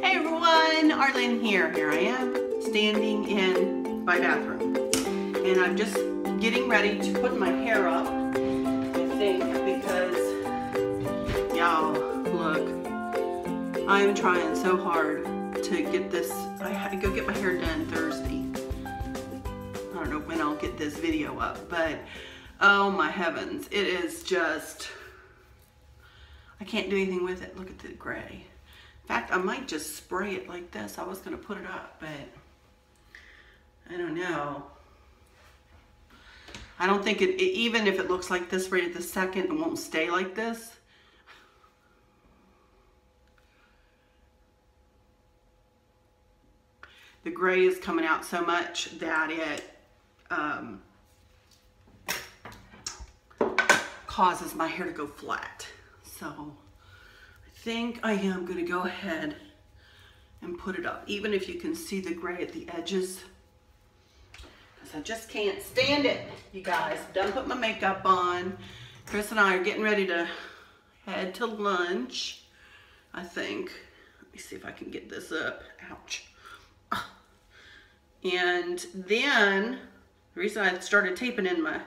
Hey everyone, Arlynn here. Here I am, standing in my bathroom. And I'm just getting ready to put my hair up, I think, because, y'all, look, I am trying so hard to get this, I had to go get my hair done Thursday. I don't know when I'll get this video up, but oh my heavens, it is just, I can't do anything with it. Look at the gray. Fact, I might just spray it like this. I was going to put it up, but I don't know. I don't think it, it, even if it looks like this right at the second, it won't stay like this. The gray is coming out so much that it um, causes my hair to go flat. So think I am gonna go ahead and put it up, even if you can see the gray at the edges. I just can't stand it, you guys. Done put my makeup on. Chris and I are getting ready to head to lunch, I think. Let me see if I can get this up. Ouch. And then, the reason I started taping in my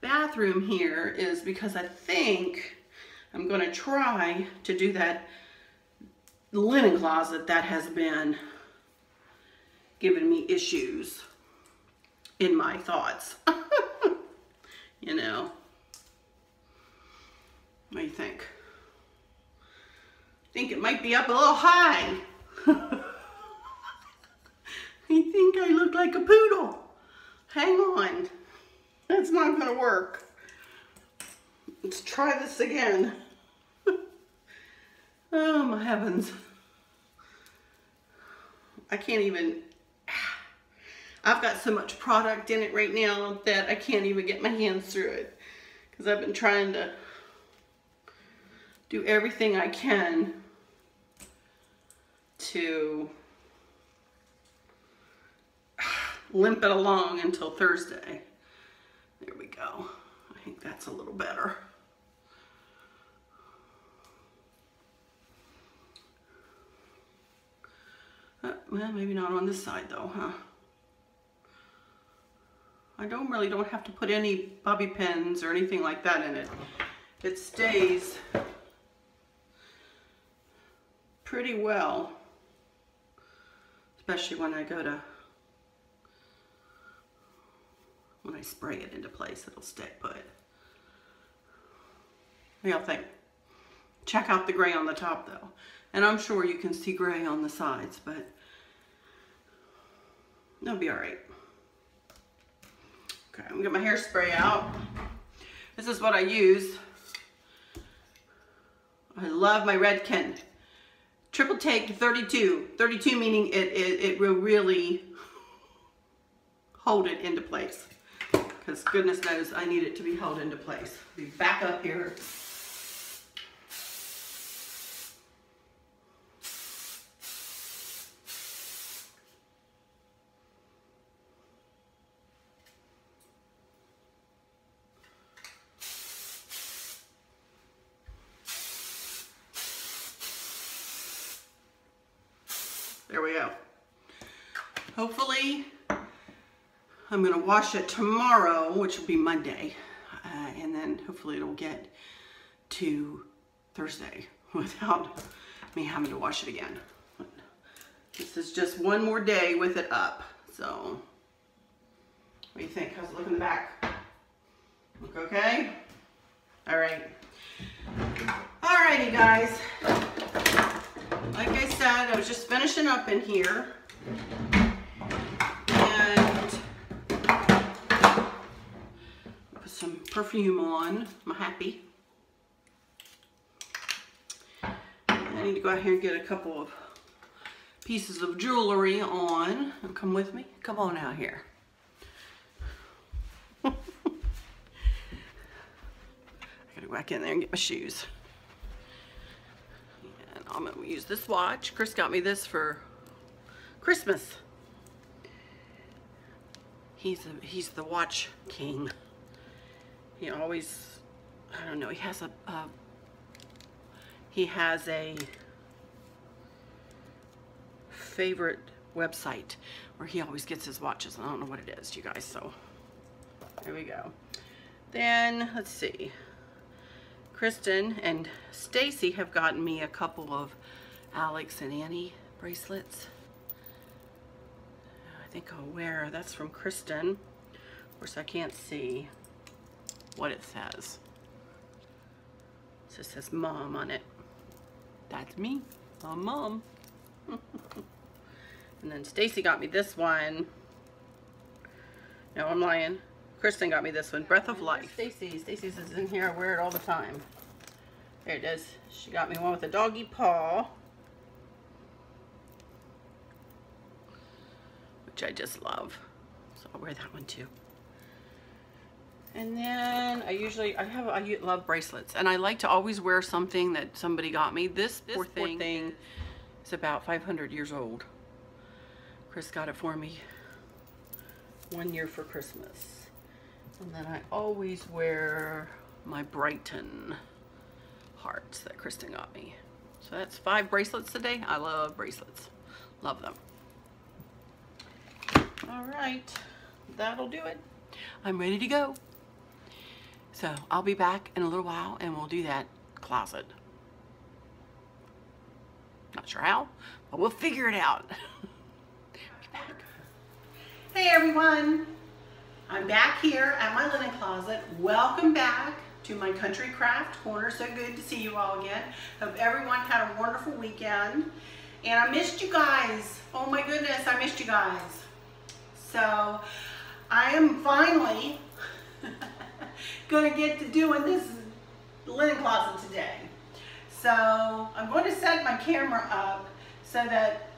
bathroom here is because I think I'm going to try to do that linen closet that has been giving me issues in my thoughts. you know. What do you think? I think it might be up a little high. I think I look like a poodle. Hang on. That's not going to work. Let's try this again. Oh my heavens. I can't even, I've got so much product in it right now that I can't even get my hands through it. Because I've been trying to do everything I can to limp it along until Thursday. There we go. I think that's a little better. Uh, well, maybe not on this side though, huh? I don't really don't have to put any bobby pins or anything like that in it. It stays pretty well, especially when I go to, when I spray it into place, it'll stay put. What y'all think? Check out the gray on the top though. And I'm sure you can see gray on the sides, but It'll be all right. Okay, I'm gonna get my hairspray out. This is what I use. I love my Redken. Triple take 32. 32 meaning it, it, it will really hold it into place. Because goodness knows I need it to be held into place. Be back up here. There we go. Hopefully, I'm going to wash it tomorrow, which will be Monday. Uh, and then hopefully it'll get to Thursday without me having to wash it again. But this is just one more day with it up. So, what do you think? How's it look in the back? Look okay? All right. All righty, guys like I said, I was just finishing up in here. And put some perfume on. I'm happy. I need to go out here and get a couple of pieces of jewelry on. Come with me. Come on out here. I gotta go back in there and get my shoes. And I'm gonna use this watch. Chris got me this for Christmas. He's a, he's the watch king. He always, I don't know, he has a, a he has a favorite website where he always gets his watches. I don't know what it is, you guys, so there we go. Then, let's see. Kristen and Stacy have gotten me a couple of Alex and Ani bracelets. I think I'll wear, that's from Kristen. Of course, I can't see what it says. So it just says mom on it. That's me, I'm mom. and then Stacy got me this one. No, I'm lying. Kristen got me this one, Breath of Life. Stacy, Stacy's is in here. I wear it all the time. There it is. She got me one with a doggy paw. Which I just love. So I'll wear that one too. And then I usually, I have, I love bracelets. And I like to always wear something that somebody got me. This, this poor thing, thing is about 500 years old. Chris got it for me one year for Christmas. And then I always wear my Brighton hearts that Kristen got me. So that's five bracelets today. I love bracelets. Love them. All right, that'll do it. I'm ready to go. So I'll be back in a little while and we'll do that closet. Not sure how, but we'll figure it out. hey everyone, I'm back here at my linen closet. Welcome back to my Country Craft Corner. So good to see you all again. Hope everyone had a wonderful weekend. And I missed you guys. Oh my goodness, I missed you guys. So I am finally going to get to doing this linen closet today. So I'm going to set my camera up so that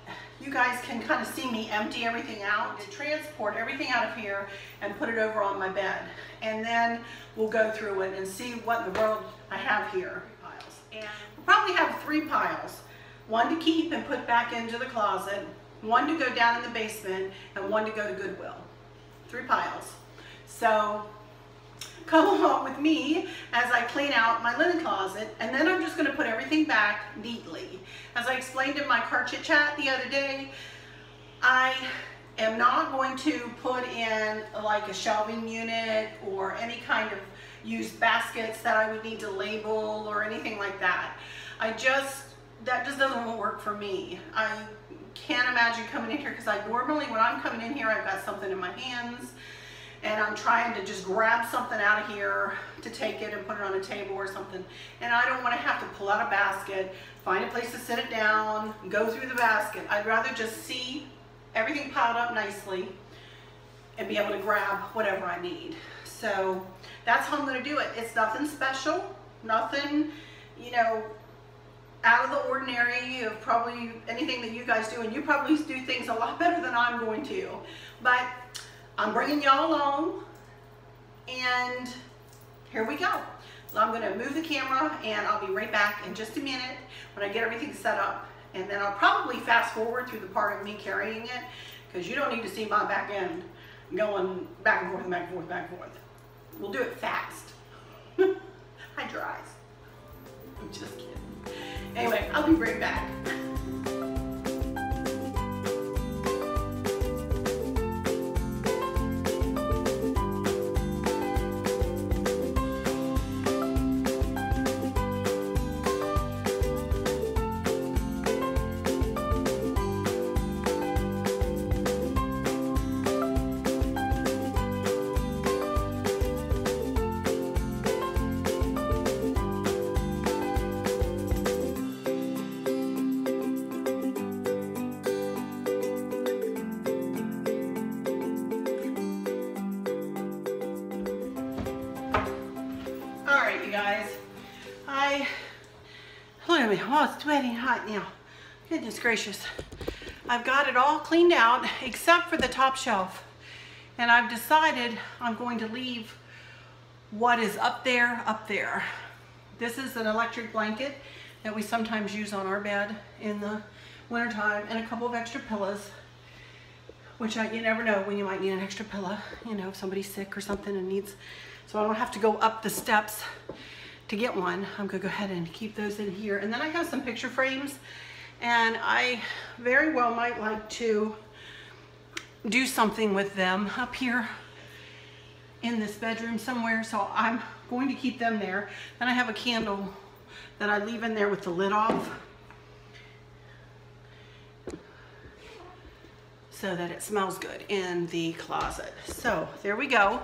you guys can kind of see me empty everything out and transport everything out of here and put it over on my bed. And then we'll go through it and see what in the world I have here. Piles. And we'll probably have three piles. One to keep and put back into the closet, one to go down in the basement, and one to go to Goodwill. Three piles. So come along with me as I clean out my linen closet and then I'm just going to put everything back neatly. As I explained in my car chit chat the other day, I am not going to put in like a shelving unit or any kind of used baskets that I would need to label or anything like that. I just, that just doesn't work for me. I can't imagine coming in here because I normally, when I'm coming in here, I've got something in my hands and I'm trying to just grab something out of here to take it and put it on a table or something. And I don't want to have to pull out a basket, find a place to sit it down, go through the basket. I'd rather just see everything piled up nicely and be able to grab whatever I need. So that's how I'm going to do it. It's nothing special, nothing, you know, out of the ordinary of probably anything that you guys do. And you probably do things a lot better than I'm going to. But I'm bringing y'all along and here we go. So I'm gonna move the camera and I'll be right back in just a minute when I get everything set up. And then I'll probably fast forward through the part of me carrying it because you don't need to see my back end going back and forth back and forth, back and forth. We'll do it fast. Your eyes. I'm just kidding. Anyway, I'll be right back. Now. Goodness gracious. I've got it all cleaned out except for the top shelf. And I've decided I'm going to leave what is up there, up there. This is an electric blanket that we sometimes use on our bed in the wintertime and a couple of extra pillows which I, you never know when you might need an extra pillow, you know, if somebody's sick or something and needs, so I don't have to go up the steps to get one. I'm gonna go ahead and keep those in here. And then I have some picture frames And I very well might like to do something with them up here in this bedroom somewhere. So I'm going to keep them there. Then I have a candle that I leave in there with the lid off. So that it smells good in the closet. So there we go.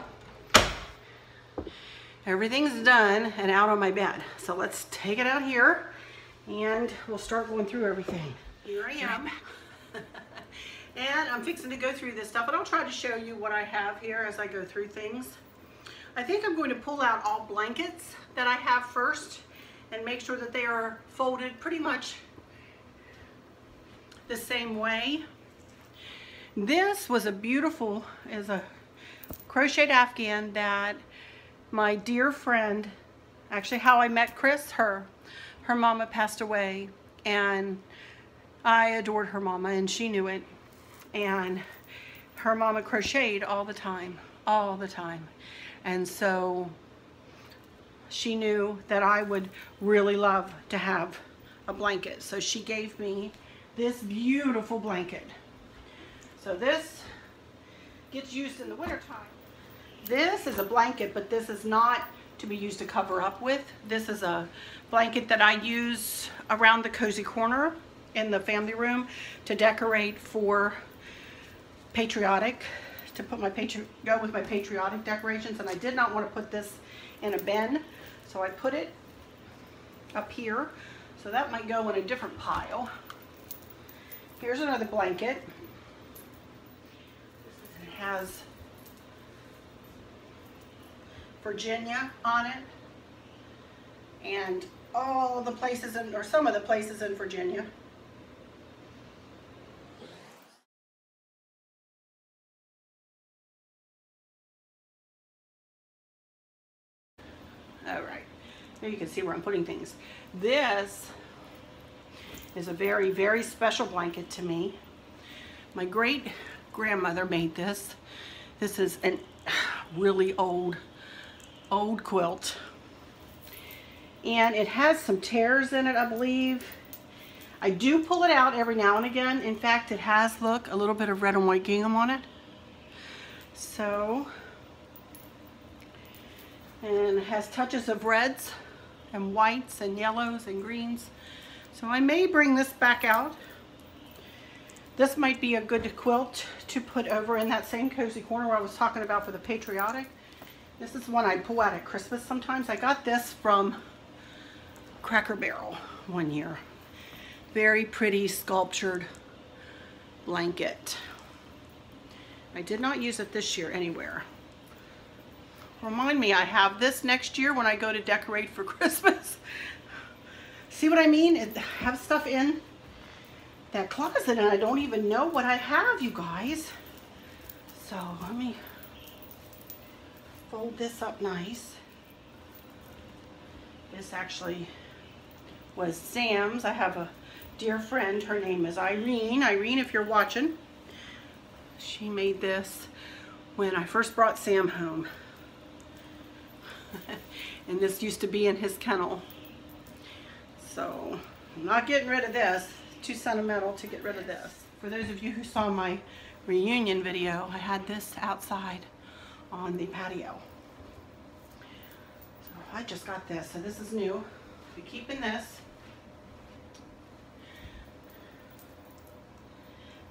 Everything's done and out on my bed. So let's take it out here and we'll start going through everything. Here I am. and I'm fixing to go through this stuff, and I'll try to show you what I have here as I go through things. I think I'm going to pull out all blankets that I have first and make sure that they are folded pretty much the same way. This was a beautiful, is a crocheted Afghan that my dear friend, actually how I met Chris, her, her mama passed away and I adored her mama and she knew it. And her mama crocheted all the time, all the time. And so she knew that I would really love to have a blanket. So she gave me this beautiful blanket. So this gets used in the wintertime. This is a blanket, but this is not to be used to cover up with. This is a blanket that I use around the cozy corner in the family room to decorate for patriotic to put my patri go with my patriotic decorations and I did not want to put this in a bin so I put it up here. So that might go in a different pile. Here's another blanket. It has Virginia on it and all the places in, or some of the places in Virginia All right, here you can see where I'm putting things. This is a very, very special blanket to me. My great grandmother made this. This is a really old, old quilt. And it has some tears in it, I believe. I do pull it out every now and again. In fact, it has, look, a little bit of red and white gingham on it. So, and it has touches of reds and whites and yellows and greens. So I may bring this back out. This might be a good quilt to put over in that same cozy corner where I was talking about for the patriotic. This is one I pull out at Christmas sometimes. I got this from Cracker Barrel one year. Very pretty sculptured blanket. I did not use it this year anywhere. Remind me, I have this next year when I go to decorate for Christmas. See what I mean? It have stuff in that closet and I don't even know what I have, you guys. So let me fold this up nice. This actually was Sam's. I have a dear friend. Her name is Irene. Irene, if you're watching, she made this when I first brought Sam home. and this used to be in his kennel. So I'm not getting rid of this. Too sentimental to get rid of this. For those of you who saw my reunion video, I had this outside on the patio. So I just got this, so this is new. We're keeping this.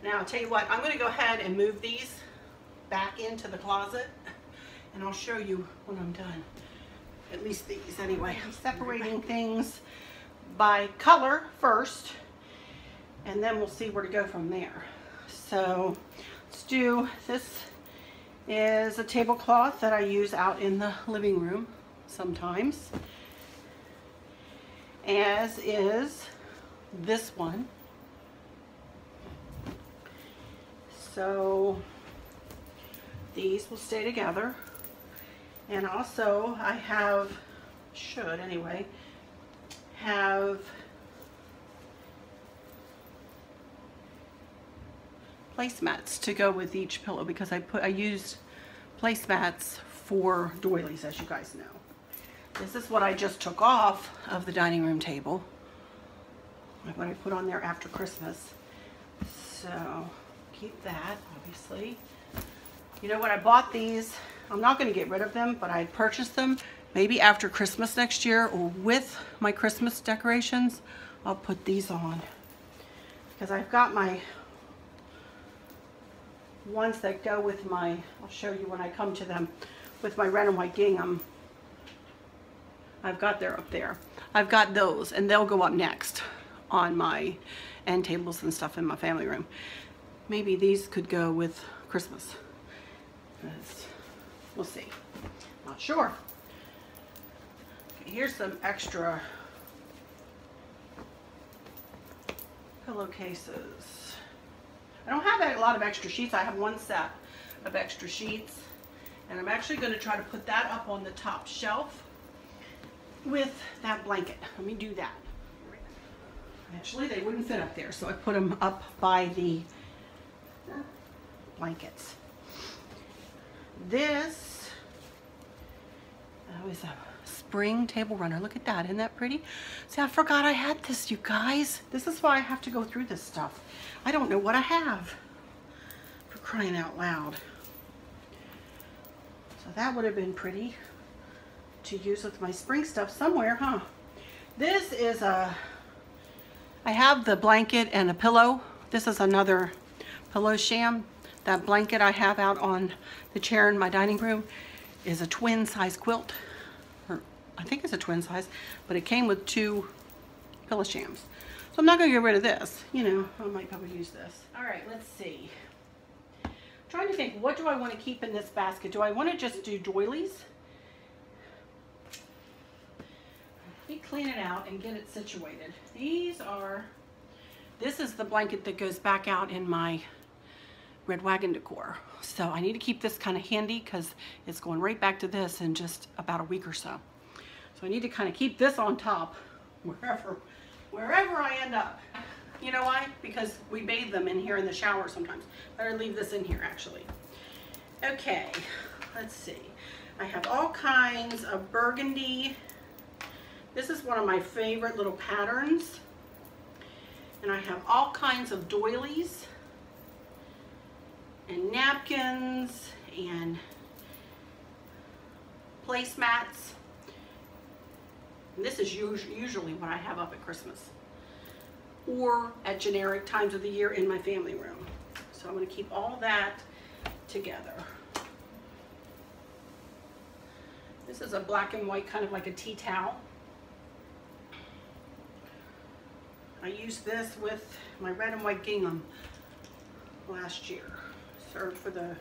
Now I'll tell you what, I'm going to go ahead and move these back into the closet and I'll show you when I'm done at least these anyway. I'm separating things by color first, and then we'll see where to go from there. So let's do, this is a tablecloth that I use out in the living room sometimes, as is this one. So these will stay together. And also I have, should anyway, have placemats to go with each pillow because I put I used placemats for doilies as you guys know. This is what I just took off of the dining room table. what I put on there after Christmas. So keep that, obviously. You know what, I bought these. I'm not gonna get rid of them, but I purchased them maybe after Christmas next year or with my Christmas decorations. I'll put these on because I've got my ones that go with my, I'll show you when I come to them, with my red and white gingham. I've got there up there. I've got those and they'll go up next on my end tables and stuff in my family room. Maybe these could go with Christmas. We'll see. Not sure. Okay, here's some extra pillowcases. I don't have a lot of extra sheets. I have one set of extra sheets. And I'm actually going to try to put that up on the top shelf with that blanket. Let me do that. Actually, they wouldn't fit up there, so I put them up by the blankets. This is a spring table runner. Look at that. Isn't that pretty? See, I forgot I had this, you guys. This is why I have to go through this stuff. I don't know what I have. For crying out loud. So that would have been pretty to use with my spring stuff somewhere, huh? This is a, I have the blanket and a pillow. This is another pillow sham. That blanket I have out on the chair in my dining room is a twin size quilt. Or I think it's a twin size, but it came with two pillow shams. So I'm not gonna get rid of this. You know, I might probably use this. All right, let's see. I'm trying to think, what do I wanna keep in this basket? Do I wanna just do doilies? Let me clean it out and get it situated. These are, this is the blanket that goes back out in my red wagon decor. So I need to keep this kind of handy because it's going right back to this in just about a week or so. So I need to kind of keep this on top wherever, wherever I end up. You know why? Because we bathe them in here in the shower sometimes. Better leave this in here actually. Okay, let's see. I have all kinds of burgundy this is one of my favorite little patterns. And I have all kinds of doilies and napkins and placemats. And this is usually what I have up at Christmas or at generic times of the year in my family room. So I'm going to keep all that together. This is a black and white, kind of like a tea towel. I used this with my red and white gingham last year. Served for the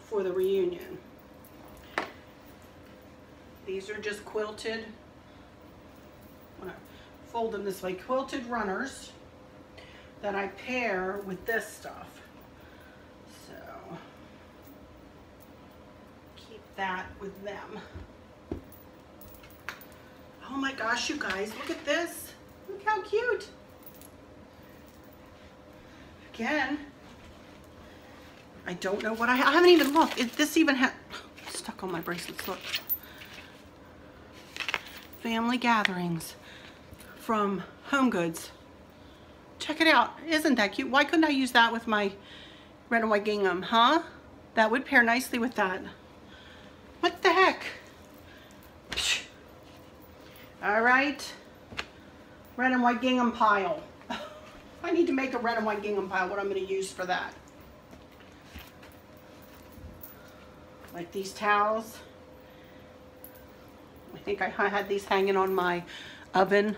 for the reunion. These are just quilted, when I fold them this way, quilted runners that I pair with this stuff. So keep that with them. Oh my gosh, you guys, look at this. Look how cute. Again, I don't know what I, I haven't even looked. It, this even had, stuck on my bracelets, look. Family gatherings from Home Goods. Check it out. Isn't that cute? Why couldn't I use that with my red and white gingham, huh? That would pair nicely with that. What the heck? All right, red and white gingham pile. I need to make a red and white gingham pile, what I'm gonna use for that. Like these towels. I think I had these hanging on my oven.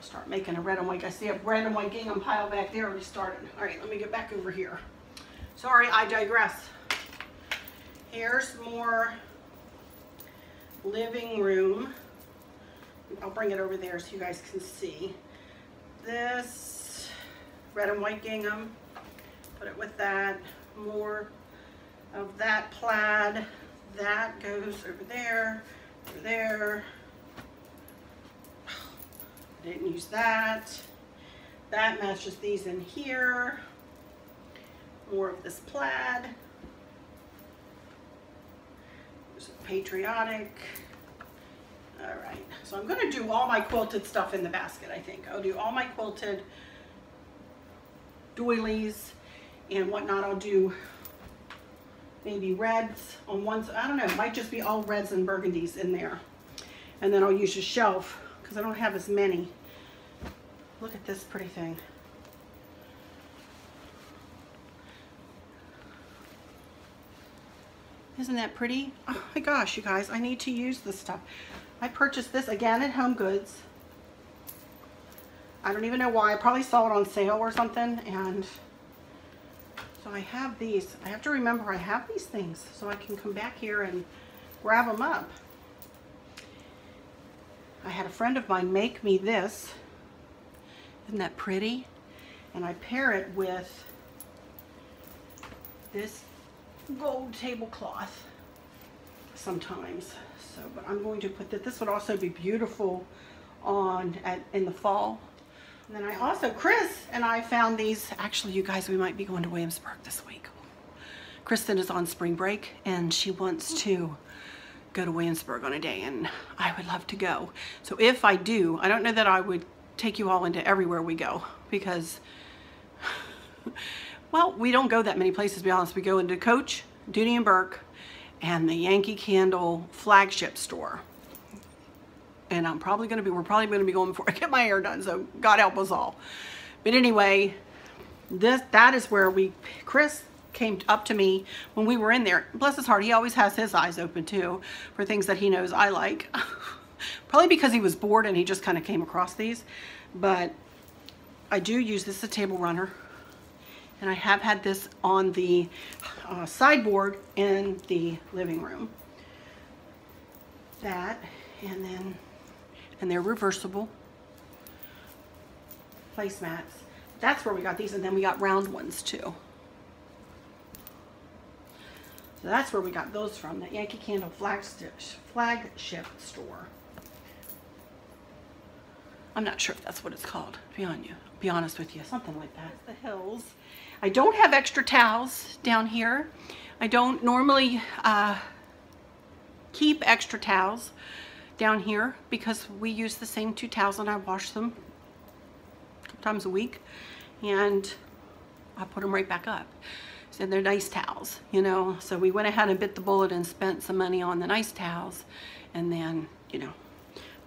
start making a red and white. I see a red and white gingham pile back there already started. All right, let me get back over here. Sorry, I digress. Here's more living room. I'll bring it over there so you guys can see. This red and white gingham, put it with that. More of that plaid. That goes over there, over there. Didn't use that. That matches these in here. More of this plaid. patriotic. All right, so I'm gonna do all my quilted stuff in the basket, I think. I'll do all my quilted doilies and whatnot. I'll do maybe reds on one, I don't know, it might just be all reds and burgundies in there. And then I'll use a shelf because I don't have as many. Look at this pretty thing. Isn't that pretty? Oh my gosh, you guys, I need to use this stuff. I purchased this again at Home Goods. I don't even know why. I probably saw it on sale or something and so I have these. I have to remember I have these things so I can come back here and grab them up. I had a friend of mine make me this. Isn't that pretty? And I pair it with this gold tablecloth sometimes. So, but I'm going to put that. This would also be beautiful on at, in the fall and then I also, Chris and I found these, actually you guys, we might be going to Williamsburg this week. Kristen is on spring break and she wants to go to Williamsburg on a day and I would love to go. So if I do, I don't know that I would take you all into everywhere we go because, well, we don't go that many places to be honest. We go into Coach, Dooney and Bourke, and the Yankee Candle flagship store and I'm probably going to be, we're probably going to be going before I get my hair done. So God help us all. But anyway, this, that is where we, Chris came up to me when we were in there. Bless his heart, he always has his eyes open too for things that he knows I like. probably because he was bored and he just kind of came across these. But I do use this as a table runner. And I have had this on the uh, sideboard in the living room. That, and then and they're reversible placemats. That's where we got these, and then we got round ones too. So that's where we got those from, the Yankee Candle flagship, flagship store. I'm not sure if that's what it's called, be, on you, be honest with you, something like that. The hills. I don't have extra towels down here. I don't normally uh, keep extra towels down here because we use the same two towels and I wash them a couple times a week and I put them right back up. So they're nice towels, you know. So we went ahead and bit the bullet and spent some money on the nice towels and then, you know,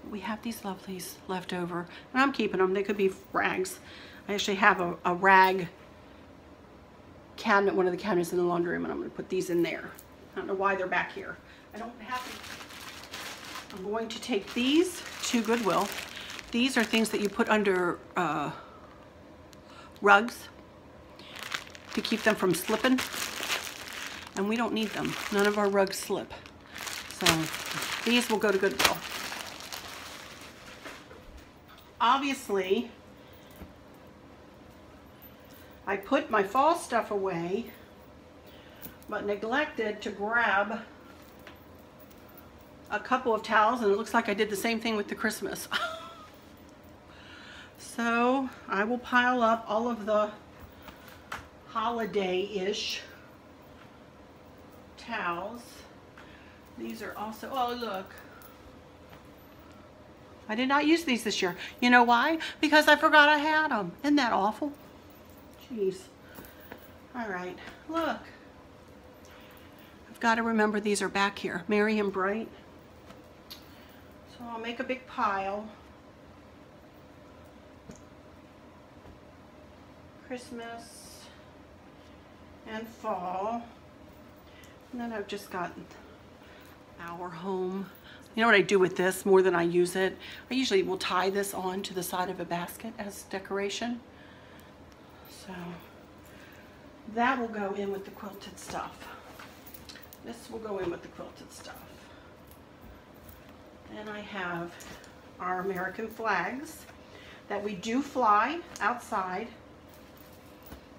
we have these lovelies left over and I'm keeping them. They could be rags. I actually have a, a rag cabinet, one of the cabinets in the laundry room and I'm gonna put these in there. I don't know why they're back here. I don't have I'm going to take these to Goodwill. These are things that you put under uh, rugs to keep them from slipping. And we don't need them. None of our rugs slip. So these will go to Goodwill. Obviously, I put my fall stuff away, but neglected to grab a couple of towels and it looks like I did the same thing with the Christmas. so I will pile up all of the holiday-ish towels. These are also, oh look. I did not use these this year. You know why? Because I forgot I had them. Isn't that awful? Jeez. All right, look. I've got to remember these are back here. Merry and Bright. So I'll make a big pile. Christmas and fall. And then I've just got our home. You know what I do with this more than I use it? I usually will tie this on to the side of a basket as decoration. So that will go in with the quilted stuff. This will go in with the quilted stuff. And I have our American flags that we do fly outside,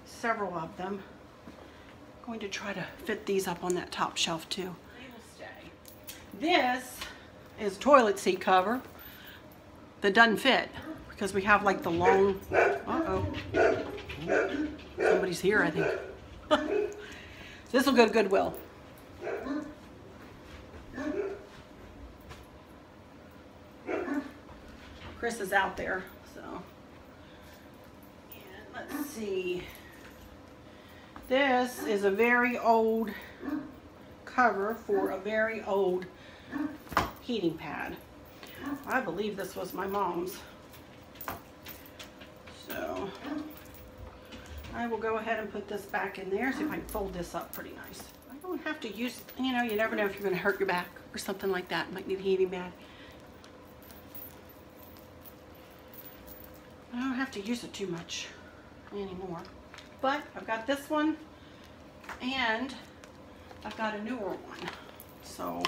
several of them. I'm going to try to fit these up on that top shelf too. This is toilet seat cover that doesn't fit because we have like the long, uh-oh, somebody's here I think. this will go to Goodwill. Chris is out there, so. And let's see. This is a very old cover for a very old heating pad. I believe this was my mom's. So I will go ahead and put this back in there, see if I can fold this up pretty nice. I don't have to use, you know, you never know if you're gonna hurt your back or something like that. Might need a heating pad. I don't have to use it too much anymore. But I've got this one and I've got a newer one. So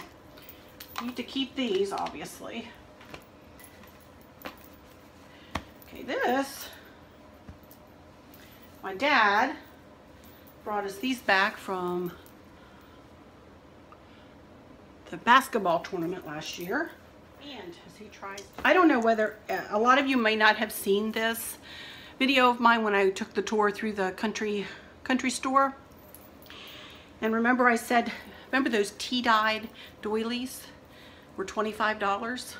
need to keep these obviously. Okay, this, my dad brought us these back from the basketball tournament last year. And as he tries, I don't know whether, uh, a lot of you may not have seen this video of mine when I took the tour through the country, country store. And remember I said, remember those tea-dyed doilies were $25?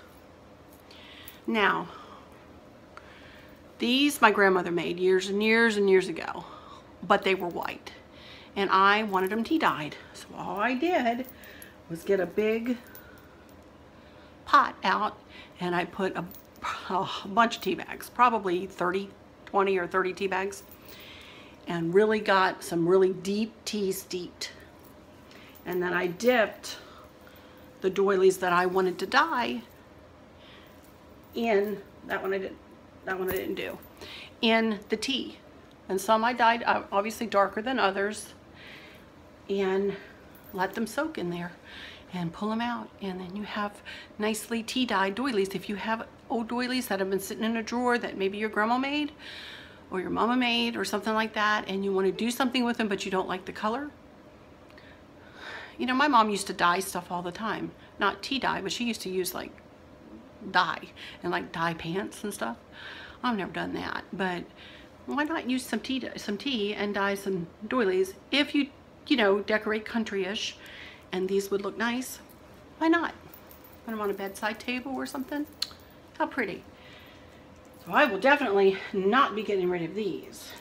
Now, these my grandmother made years and years and years ago, but they were white. And I wanted them tea-dyed. So all I did was get a big pot out and I put a, a bunch of tea bags, probably 30, 20 or 30 tea bags, and really got some really deep tea steeped. And then I dipped the doilies that I wanted to dye in, that one I didn't, that one I didn't do, in the tea. And some I dyed uh, obviously darker than others and let them soak in there and pull them out and then you have nicely tea dyed doilies. If you have old doilies that have been sitting in a drawer that maybe your grandma made or your mama made or something like that and you want to do something with them but you don't like the color you know my mom used to dye stuff all the time. Not tea dye but she used to use like dye and like dye pants and stuff. I've never done that but why not use some tea some tea and dye some doilies if you you know decorate country-ish and these would look nice. Why not? Put them on a bedside table or something. How pretty. So I will definitely not be getting rid of these.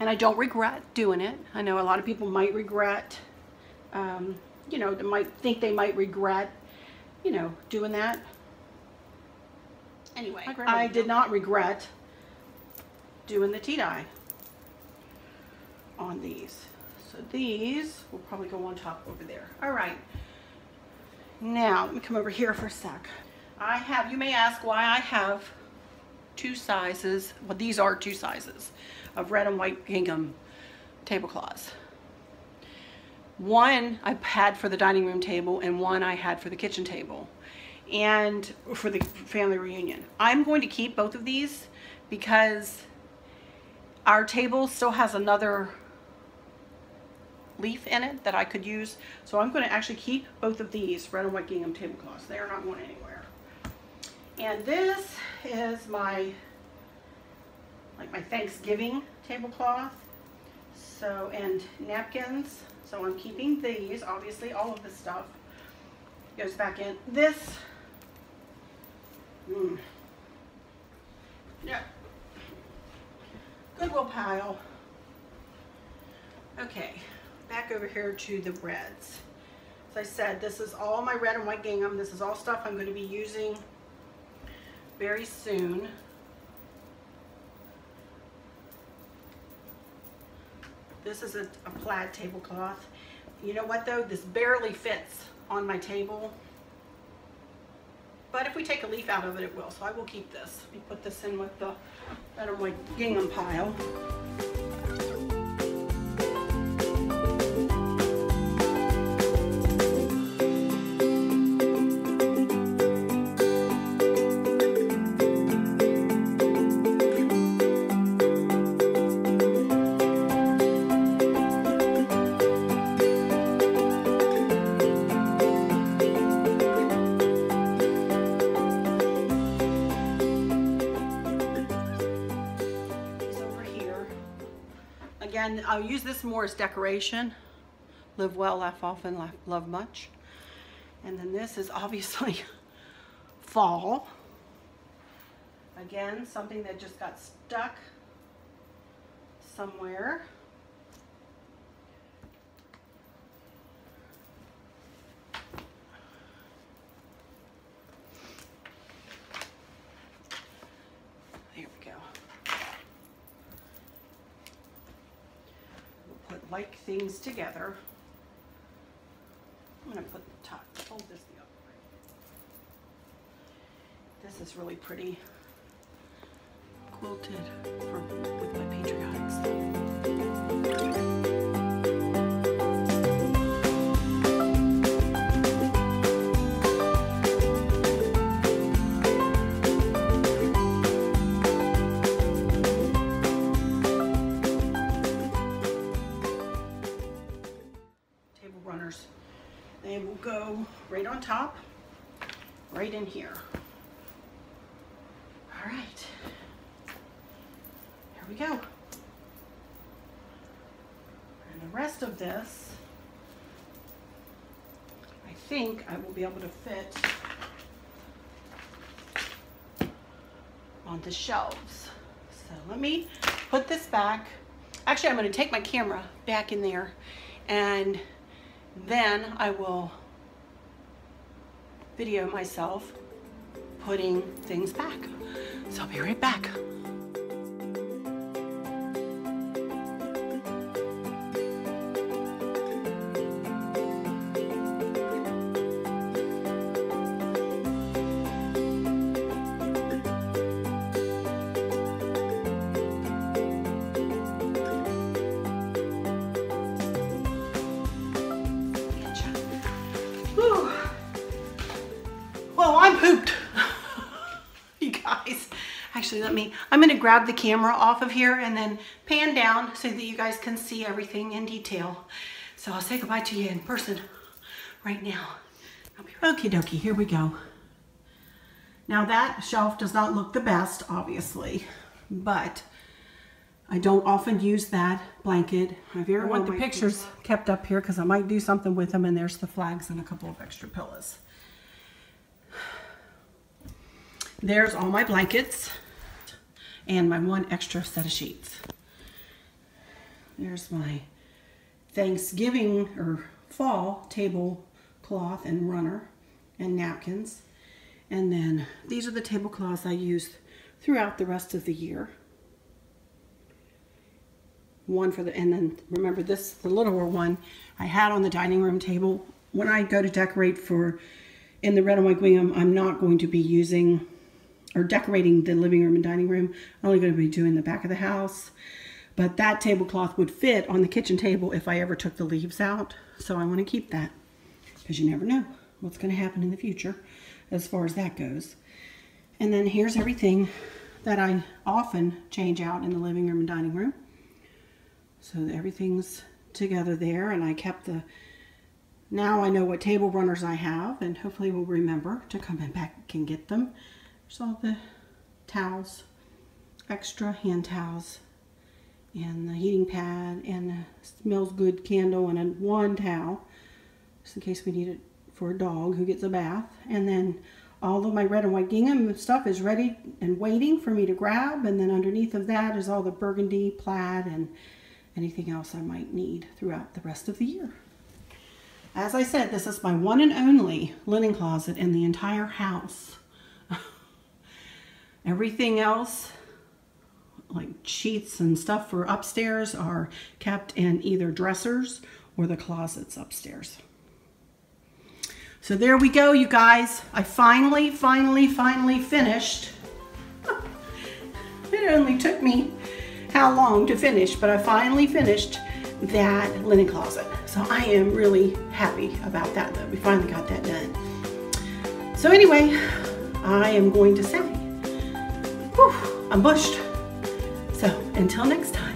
And I don't regret doing it. I know a lot of people might regret, um, you know, they might think they might regret, you know, doing that. Anyway, I did not regret doing the tea dye on these. So these will probably go on top over there. All right. Now, let me come over here for a sec. I have, you may ask why I have two sizes, well these are two sizes of red and white gingham tablecloths. One I had for the dining room table and one I had for the kitchen table and for the family reunion. I'm going to keep both of these because our table still has another leaf in it that I could use. So I'm going to actually keep both of these red and white gingham tablecloths. They are not going anywhere. And this is my like my Thanksgiving tablecloth. So, and napkins. So I'm keeping these. Obviously, all of this stuff goes back in. This, mm, yeah, Goodwill pile. Okay back over here to the reds. As I said, this is all my red and white gingham. This is all stuff I'm going to be using very soon. This is a, a plaid tablecloth. You know what though? This barely fits on my table. But if we take a leaf out of it, it will. So I will keep this. Let me put this in with the red and white gingham pile. I'll use this more as decoration. Live well, laugh often, laugh, love much. And then this is obviously fall. Again, something that just got stuck somewhere. There we go. We'll put like things together. I'm gonna put the top, hold this the other way. This is really pretty quilted for, with my patriotic stuff. This, I think I will be able to fit on the shelves. So let me put this back. Actually, I'm gonna take my camera back in there and then I will video myself putting things back. So I'll be right back. I'm gonna grab the camera off of here and then pan down so that you guys can see everything in detail. So I'll say goodbye to you in person right now. Okie dokie, here we go. Now that shelf does not look the best, obviously, but I don't often use that blanket. I very want the pictures kept up here because I might do something with them and there's the flags and a couple of extra pillows. There's all my blankets and my one extra set of sheets. There's my Thanksgiving or fall tablecloth and runner and napkins. And then these are the tablecloths I use throughout the rest of the year. One for the, and then remember this, the littler one I had on the dining room table. When I go to decorate for, in the red and white gingham, I'm not going to be using or decorating the living room and dining room. I'm only going to be doing the back of the house. But that tablecloth would fit on the kitchen table if I ever took the leaves out. So I want to keep that because you never know what's going to happen in the future as far as that goes. And then here's everything that I often change out in the living room and dining room. So everything's together there and I kept the, now I know what table runners I have and hopefully we'll remember to come back and get them. There's all the towels, extra hand towels, and the heating pad, and the smells good candle, and a one towel, just in case we need it for a dog who gets a bath. And then all of my red and white gingham stuff is ready and waiting for me to grab. And then underneath of that is all the burgundy, plaid, and anything else I might need throughout the rest of the year. As I said, this is my one and only linen closet in the entire house. Everything else, like sheets and stuff for upstairs, are kept in either dressers or the closets upstairs. So there we go, you guys. I finally, finally, finally finished. it only took me how long to finish, but I finally finished that linen closet. So I am really happy about that that we finally got that done. So anyway, I am going to say, whew, I'm bushed. So until next time.